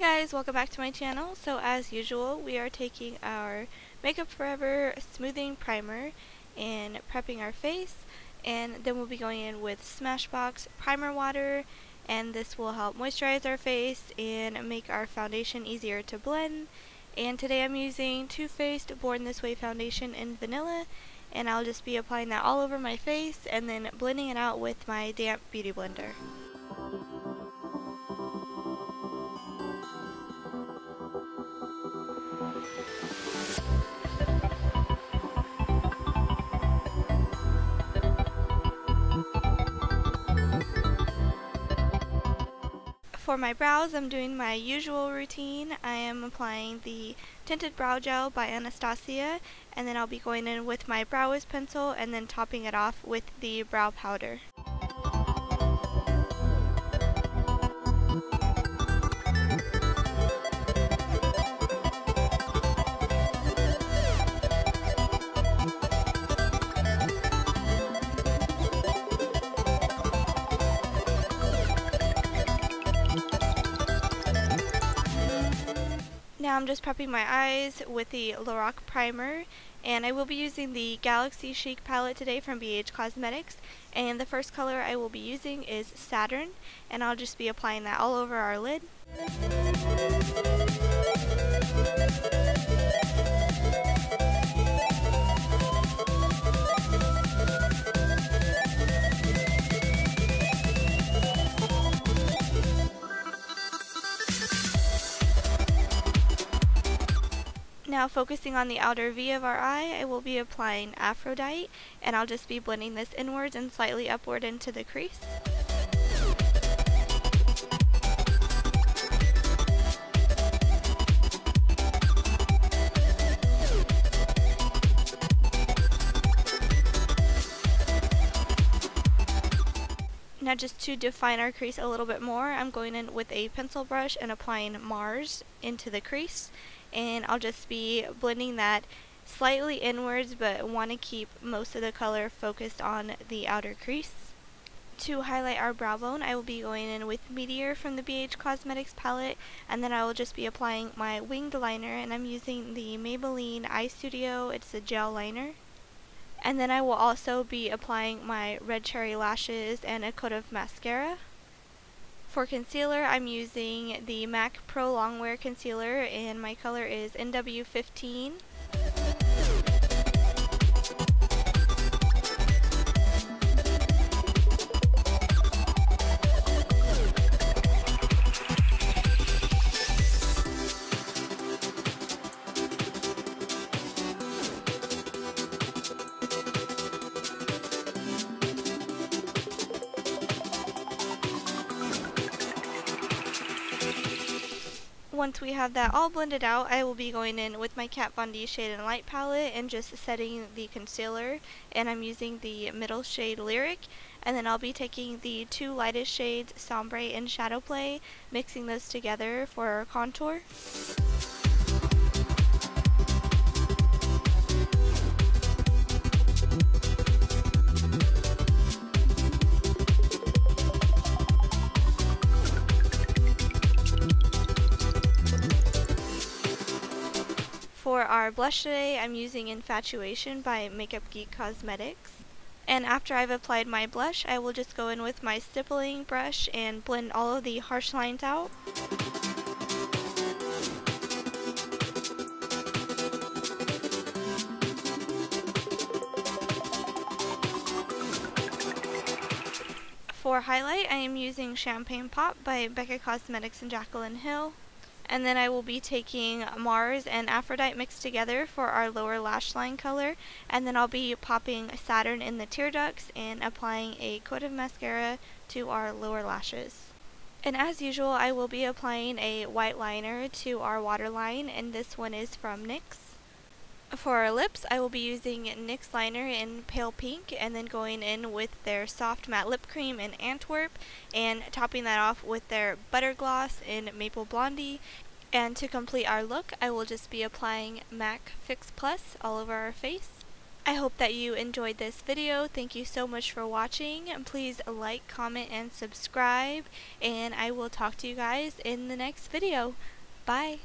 guys, welcome back to my channel. So as usual, we are taking our Makeup Forever Smoothing Primer and prepping our face. And then we'll be going in with Smashbox Primer Water. And this will help moisturize our face and make our foundation easier to blend. And today I'm using Too Faced Born This Way Foundation in Vanilla. And I'll just be applying that all over my face and then blending it out with my damp beauty blender. For my brows, I'm doing my usual routine. I am applying the Tinted Brow Gel by Anastasia, and then I'll be going in with my Brow pencil and then topping it off with the brow powder. Now I'm just prepping my eyes with the Lorac primer and I will be using the Galaxy Chic palette today from BH Cosmetics and the first color I will be using is Saturn and I'll just be applying that all over our lid. Now focusing on the outer V of our eye, I will be applying Aphrodite, and I'll just be blending this inwards and slightly upward into the crease. Now just to define our crease a little bit more, I'm going in with a pencil brush and applying Mars into the crease and I'll just be blending that slightly inwards but want to keep most of the color focused on the outer crease. To highlight our brow bone, I will be going in with Meteor from the BH Cosmetics palette, and then I will just be applying my winged liner, and I'm using the Maybelline Eye Studio, it's a gel liner. And then I will also be applying my red cherry lashes and a coat of mascara. For concealer, I'm using the MAC Pro Longwear Concealer and my color is NW15. Once we have that all blended out, I will be going in with my Kat Von D Shade and Light palette and just setting the concealer. And I'm using the middle shade Lyric. And then I'll be taking the two lightest shades, Sombre and Shadow Play, mixing those together for our contour. For our blush today, I'm using Infatuation by Makeup Geek Cosmetics. And after I've applied my blush, I will just go in with my stippling brush and blend all of the harsh lines out. For highlight, I am using Champagne Pop by Becca Cosmetics and Jaclyn Hill. And then I will be taking Mars and Aphrodite mixed together for our lower lash line color. And then I'll be popping Saturn in the tear ducts and applying a coat of mascara to our lower lashes. And as usual, I will be applying a white liner to our waterline, and this one is from NYX. For our lips, I will be using NYX liner in pale pink and then going in with their soft matte lip cream in Antwerp and topping that off with their butter gloss in Maple Blondie. And to complete our look, I will just be applying MAC Fix Plus all over our face. I hope that you enjoyed this video. Thank you so much for watching. Please like, comment, and subscribe. And I will talk to you guys in the next video. Bye.